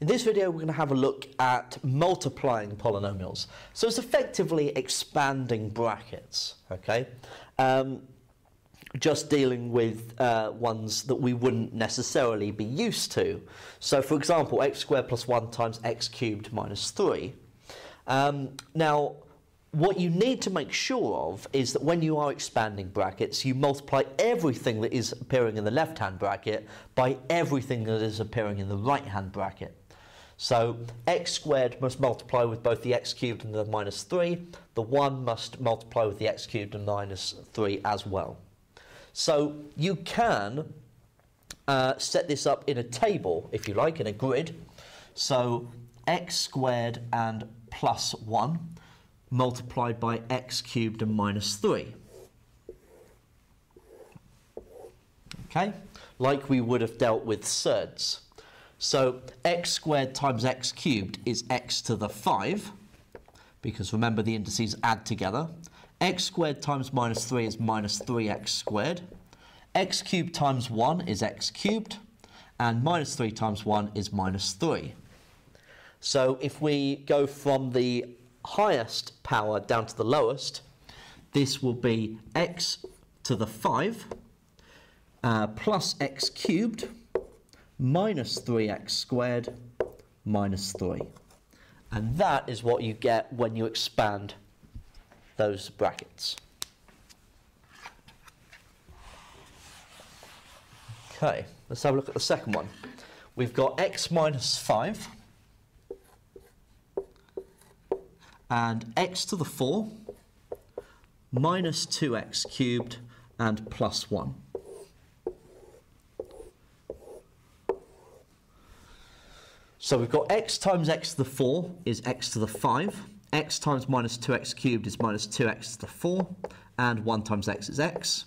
In this video, we're going to have a look at multiplying polynomials. So it's effectively expanding brackets, okay? Um, just dealing with uh, ones that we wouldn't necessarily be used to. So for example, x squared plus 1 times x cubed minus 3. Um, now, what you need to make sure of is that when you are expanding brackets, you multiply everything that is appearing in the left-hand bracket by everything that is appearing in the right-hand bracket. So x squared must multiply with both the x cubed and the minus 3. The 1 must multiply with the x cubed and minus 3 as well. So you can uh, set this up in a table, if you like, in a grid. So x squared and plus 1 multiplied by x cubed and minus 3. Okay, like we would have dealt with surds. So x squared times x cubed is x to the 5, because remember the indices add together. x squared times minus 3 is minus 3x squared. x cubed times 1 is x cubed, and minus 3 times 1 is minus 3. So if we go from the highest power down to the lowest, this will be x to the 5 uh, plus x cubed minus 3x squared minus 3. And that is what you get when you expand those brackets. Okay, let's have a look at the second one. We've got x minus 5 and x to the 4 minus 2x cubed and plus 1. So we've got x times x to the 4 is x to the 5. x times minus 2x cubed is minus 2x to the 4. And 1 times x is x.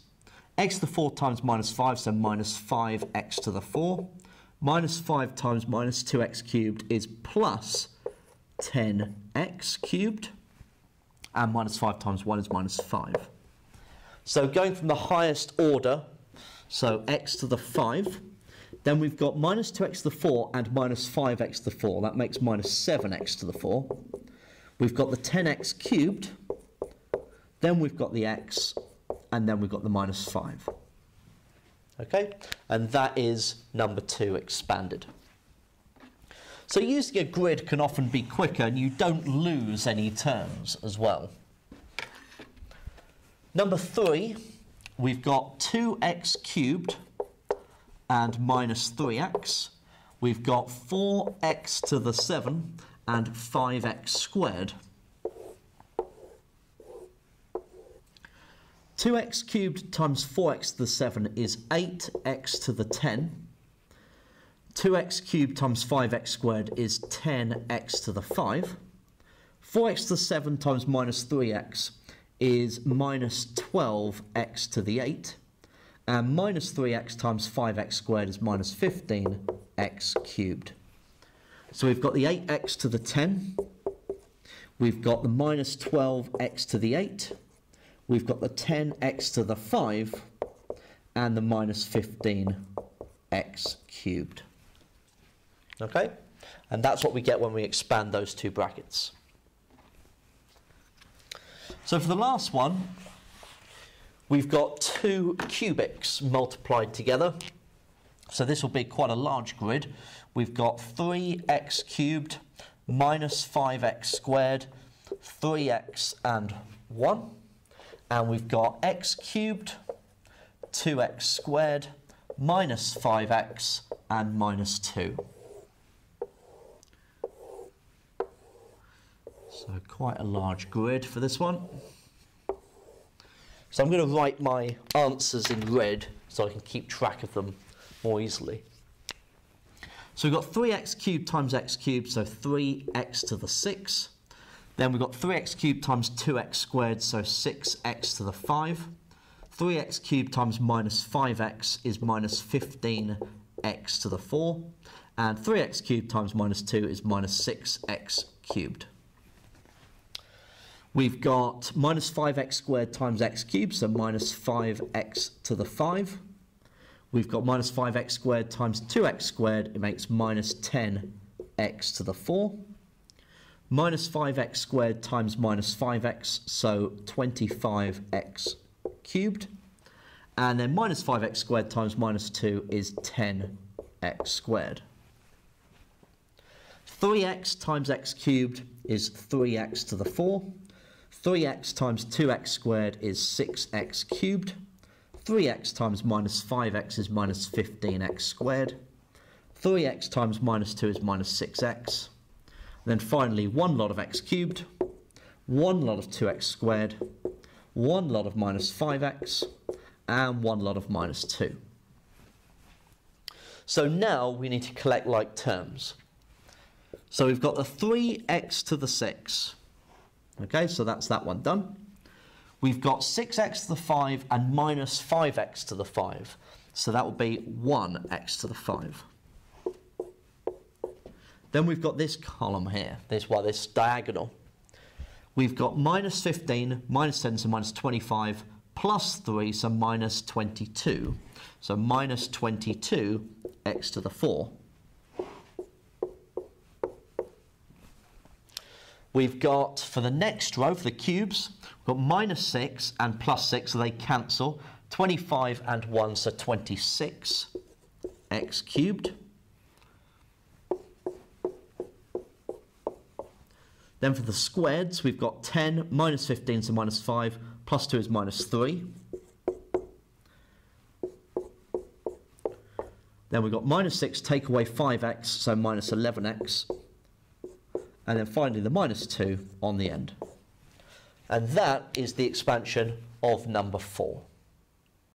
x to the 4 times minus 5, so minus 5x to the 4. Minus 5 times minus 2x cubed is plus 10x cubed. And minus 5 times 1 is minus 5. So going from the highest order, so x to the 5, then we've got minus 2x to the 4 and minus 5x to the 4. That makes minus 7x to the 4. We've got the 10x cubed, then we've got the x, and then we've got the minus 5. Okay, and that is number 2 expanded. So using a grid can often be quicker and you don't lose any terms as well. Number 3, we've got 2x cubed and minus 3x. We've got 4x to the 7 and 5x squared. 2x cubed times 4x to the 7 is 8x to the 10. 2x cubed times 5x squared is 10x to the 5. 4x to the 7 times minus 3x is minus 12x to the 8. And minus 3x times 5x squared is minus 15x cubed. So we've got the 8x to the 10. We've got the minus 12x to the 8. We've got the 10x to the 5. And the minus 15x cubed. Okay? And that's what we get when we expand those two brackets. So for the last one, We've got two cubics multiplied together. So this will be quite a large grid. We've got 3x cubed minus 5x squared, 3x and 1. And we've got x cubed, 2x squared, minus 5x and minus 2. So quite a large grid for this one. So I'm going to write my answers in red so I can keep track of them more easily. So we've got 3x cubed times x cubed, so 3x to the 6. Then we've got 3x cubed times 2x squared, so 6x to the 5. 3x cubed times minus 5x is minus 15x to the 4. And 3x cubed times minus 2 is minus 6x cubed. We've got minus 5x squared times x cubed, so minus 5x to the 5. We've got minus 5x squared times 2x squared, it makes minus 10x to the 4. Minus 5x squared times minus 5x, so 25x cubed. And then minus 5x squared times minus 2 is 10x squared. 3x times x cubed is 3x to the 4. 3x times 2x squared is 6x cubed. 3x times minus 5x is minus 15x squared. 3x times minus 2 is minus 6x. And then finally, one lot of x cubed, one lot of 2x squared, one lot of minus 5x, and one lot of minus 2. So now we need to collect like terms. So we've got the 3x to the 6. Okay, so that's that one done. We've got 6x to the 5 and minus 5x to the 5. So that will be 1x to the 5. Then we've got this column here, this well, this diagonal. We've got minus 15, minus 10, so minus 25, plus 3, so minus 22. So minus 22 x to the 4. We've got, for the next row, for the cubes, we've got minus 6 and plus 6, so they cancel. 25 and 1, so 26 x cubed. Then for the squareds, we've got 10 minus 15, so minus 5, plus 2 is minus 3. Then we've got minus 6, take away 5x, so minus 11x. And then finally the minus 2 on the end. And that is the expansion of number 4.